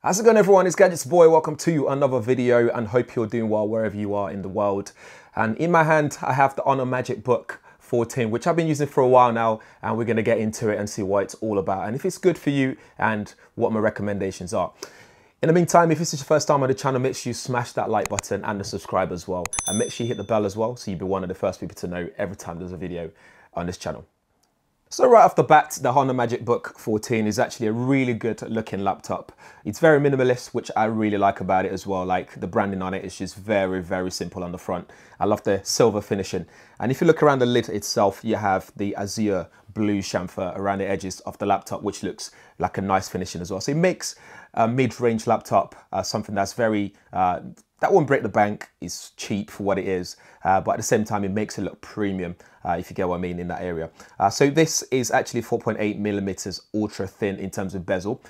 How's it going everyone? It's Gadgets Boy. Welcome to another video and hope you're doing well wherever you are in the world. And in my hand, I have the Honor Magic Book 14, which I've been using for a while now, and we're gonna get into it and see what it's all about and if it's good for you and what my recommendations are. In the meantime, if this is your first time on the channel, make sure you smash that like button and the subscribe as well. And make sure you hit the bell as well, so you'll be one of the first people to know every time there's a video on this channel. So right off the bat, the Honor Magic Book 14 is actually a really good looking laptop. It's very minimalist, which I really like about it as well. Like the branding on it is just very, very simple on the front. I love the silver finishing. And if you look around the lid itself, you have the azure blue chamfer around the edges of the laptop, which looks like a nice finishing as well. So it makes a mid-range laptop uh, something that's very uh, that won't break the bank. It's cheap for what it is, uh, but at the same time, it makes it look premium, uh, if you get what I mean in that area. Uh, so this is actually 4.8 millimeters ultra thin in terms of bezel.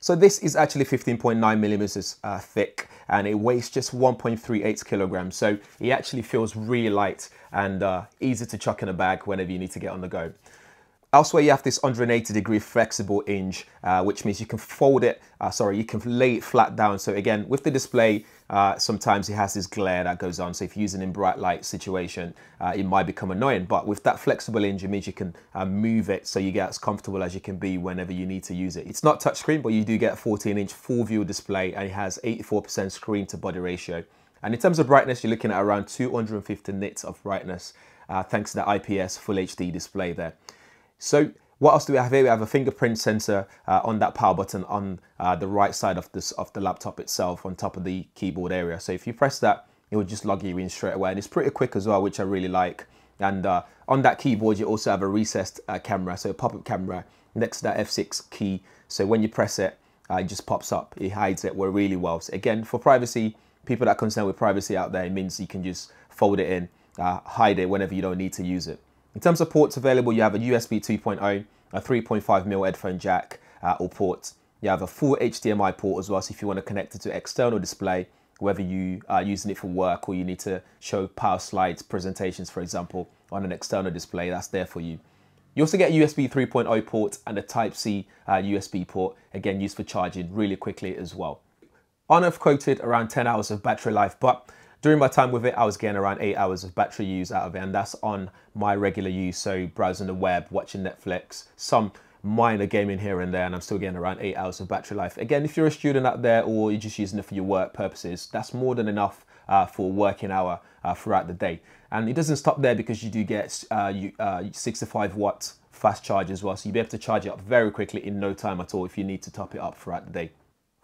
So this is actually 15.9 millimeters uh, thick and it weighs just 1.38 kilograms. So it actually feels really light and uh, easy to chuck in a bag whenever you need to get on the go. Elsewhere, you have this 180 degree flexible hinge, uh, which means you can fold it, uh, sorry, you can lay it flat down. So again, with the display, uh, sometimes it has this glare that goes on. So if you're using in bright light situation, uh, it might become annoying. But with that flexible hinge, it means you can uh, move it so you get as comfortable as you can be whenever you need to use it. It's not touchscreen, but you do get a 14 inch full view display and it has 84% screen to body ratio. And in terms of brightness, you're looking at around 250 nits of brightness, uh, thanks to the IPS Full HD display there. So what else do we have here? We have a fingerprint sensor uh, on that power button on uh, the right side of this of the laptop itself on top of the keyboard area. So if you press that, it will just log you in straight away. And it's pretty quick as well, which I really like. And uh, on that keyboard, you also have a recessed uh, camera, so a pop-up camera next to that F6 key. So when you press it, uh, it just pops up. It hides it really well. So again, for privacy, people that are concerned with privacy out there, it means you can just fold it in, uh, hide it whenever you don't need to use it. In terms of ports available, you have a USB 2.0, a 3.5mm headphone jack uh, or port. You have a full HDMI port as well, so if you want to connect it to external display, whether you are using it for work or you need to show power slides, presentations, for example, on an external display, that's there for you. You also get a USB 3.0 port and a Type-C uh, USB port, again used for charging really quickly as well. Honor have quoted around 10 hours of battery life, but during my time with it, I was getting around eight hours of battery use out of it, and that's on my regular use. So browsing the web, watching Netflix, some minor gaming here and there, and I'm still getting around eight hours of battery life. Again, if you're a student out there or you're just using it for your work purposes, that's more than enough uh, for working hour uh, throughout the day. And it doesn't stop there because you do get uh, you, uh, 65 watt fast charge as well. So you'll be able to charge it up very quickly in no time at all if you need to top it up throughout the day.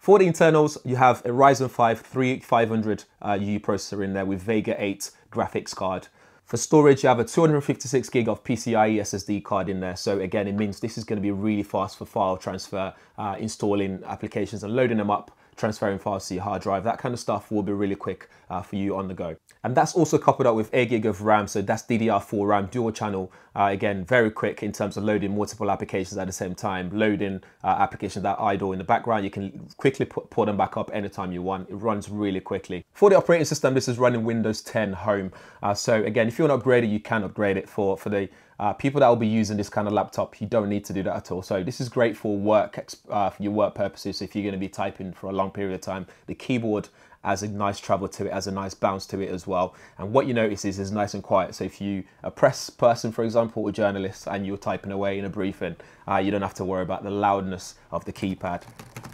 For the internals, you have a Ryzen 5 3500U uh, processor in there with Vega 8 graphics card. For storage, you have a 256 gig of PCIe SSD card in there. So again, it means this is going to be really fast for file transfer, uh, installing applications and loading them up transferring files to your hard drive, that kind of stuff will be really quick uh, for you on the go. And that's also coupled up with 8 gig of RAM, so that's DDR4 RAM dual channel. Uh, again, very quick in terms of loading multiple applications at the same time, loading uh, applications that idle in the background. You can quickly put, pull them back up anytime you want. It runs really quickly. For the operating system, this is running Windows 10 Home. Uh, so again, if you want to upgrade it, you can upgrade it for, for the uh, people that will be using this kind of laptop, you don't need to do that at all. So this is great for work, uh, for your work purposes. If you're going to be typing for a long period of time, the keyboard has a nice travel to it, has a nice bounce to it as well. And what you notice is it's nice and quiet. So if you a press person, for example, or journalist, and you're typing away in a briefing, uh, you don't have to worry about the loudness of the keypad.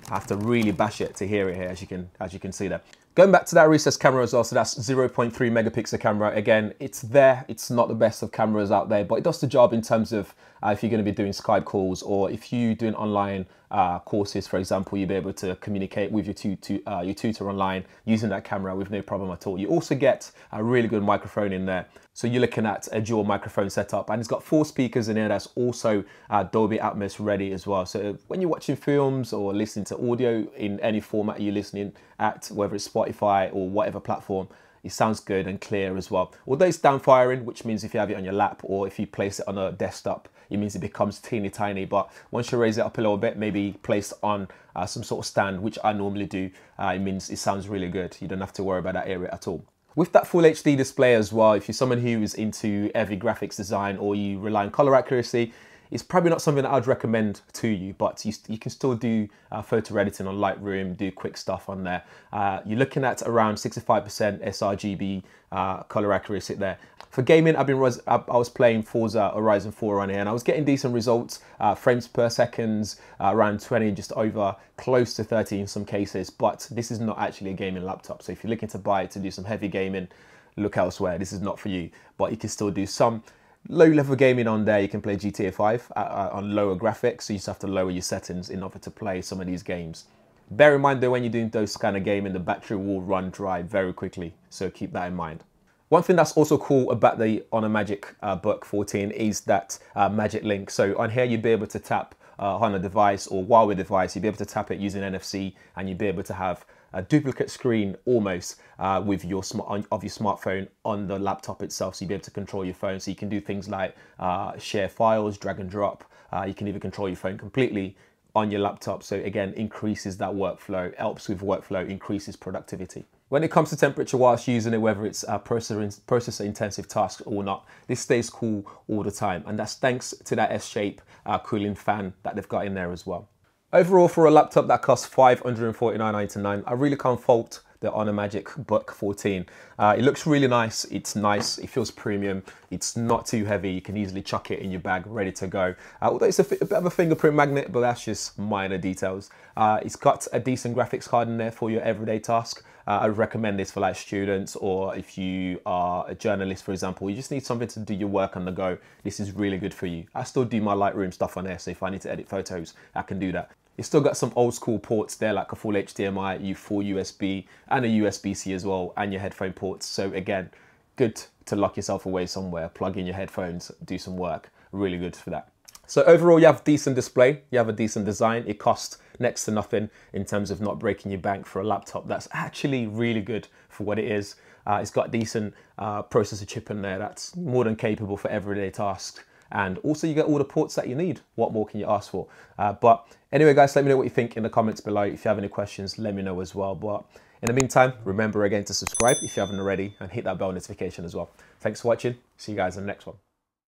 I have to really bash it to hear it here, as you can as you can see there. Going back to that recessed camera as well, so that's 0.3 megapixel camera. Again, it's there. It's not the best of cameras out there, but it does the job in terms of uh, if you're going to be doing Skype calls or if you're doing online uh, courses, for example, you'll be able to communicate with your, tu uh, your tutor online using that camera with no problem at all. You also get a really good microphone in there. So you're looking at a dual microphone setup and it's got four speakers in here that's also uh, Dolby Atmos ready as well. So when you're watching films or listening to audio in any format you're listening at, whether it's Spotify or whatever platform, it sounds good and clear as well. Although it's down firing, which means if you have it on your lap or if you place it on a desktop, it means it becomes teeny tiny. But once you raise it up a little bit, maybe placed on uh, some sort of stand, which I normally do, uh, it means it sounds really good. You don't have to worry about that area at all. With that full HD display as well, if you're someone who is into heavy graphics design or you rely on color accuracy, it's probably not something that I'd recommend to you, but you, you can still do uh, photo editing on Lightroom, do quick stuff on there. Uh, you're looking at around 65% sRGB uh, color accuracy there. For gaming, I've been I was playing Forza Horizon 4 on here, and I was getting decent results, uh, frames per seconds, uh, around 20, just over, close to 30 in some cases. But this is not actually a gaming laptop, so if you're looking to buy it to do some heavy gaming, look elsewhere. This is not for you, but you can still do some low level gaming on there. You can play GTA 5 uh, uh, on lower graphics, so you just have to lower your settings in order to play some of these games. Bear in mind that when you're doing those kind of gaming, the battery will run dry very quickly, so keep that in mind. One thing that's also cool about the Honor Magic uh, Book 14 is that uh, Magic Link. So on here, you'd be able to tap uh, on a device or Huawei device, you'd be able to tap it using NFC and you'd be able to have a duplicate screen almost uh, with your smart of your smartphone on the laptop itself. So you'll be able to control your phone. So you can do things like uh, share files, drag and drop. Uh, you can even control your phone completely on your laptop. So again, increases that workflow, helps with workflow, increases productivity. When it comes to temperature whilst using it, whether it's a processor, processor intensive task or not, this stays cool all the time. And that's thanks to that S-shape uh, cooling fan that they've got in there as well. Overall, for a laptop that costs $549.99, I really can't fault the Honor Magic Book 14. Uh, it looks really nice, it's nice, it feels premium, it's not too heavy, you can easily chuck it in your bag, ready to go. Uh, although it's a, a, bit of a fingerprint magnet, but that's just minor details. Uh, it's got a decent graphics card in there for your everyday task. Uh, I recommend this for like students or if you are a journalist, for example, you just need something to do your work on the go. This is really good for you. I still do my Lightroom stuff on there, so if I need to edit photos, I can do that. It's still got some old school ports there, like a full HDMI, you full USB, and a USB-C as well, and your headphone ports. So again, good to lock yourself away somewhere, plug in your headphones, do some work. Really good for that. So overall, you have decent display, you have a decent design. It costs next to nothing in terms of not breaking your bank for a laptop. That's actually really good for what it is. Uh, it's got decent uh, processor chip in there that's more than capable for everyday tasks and also you get all the ports that you need. What more can you ask for? Uh, but anyway, guys, let me know what you think in the comments below. If you have any questions, let me know as well. But in the meantime, remember again to subscribe if you haven't already and hit that bell notification as well. Thanks for watching. See you guys in the next one.